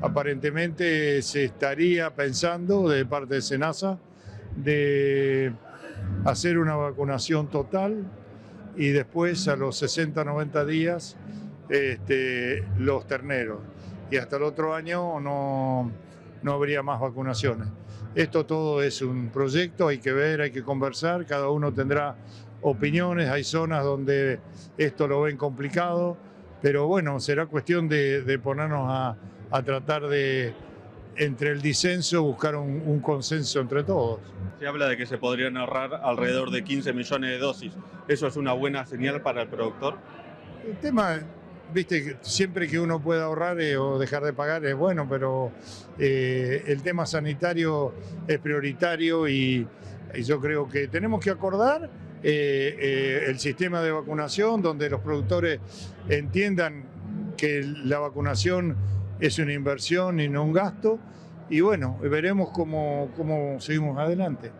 aparentemente se estaría pensando de parte de Senasa de hacer una vacunación total y después a los 60, 90 días este, los terneros. Y hasta el otro año no, no habría más vacunaciones. Esto todo es un proyecto, hay que ver, hay que conversar, cada uno tendrá opiniones, hay zonas donde esto lo ven complicado, pero bueno, será cuestión de, ponernos a, tratar de, entre el disenso, buscar un, un, consenso entre todos. Se habla de que se podrían ahorrar alrededor de 15 millones de dosis. ¿Eso es una buena señal para el productor? El tema, viste, siempre que uno pueda ahorrar eh, o dejar de pagar es bueno, pero eh, el tema sanitario es prioritario y, yo creo que tenemos que acordar eh, el sistema de vacunación donde los productores entiendan que la vacunación es una inversión y no un gasto. Y bueno, veremos cómo, cómo seguimos adelante.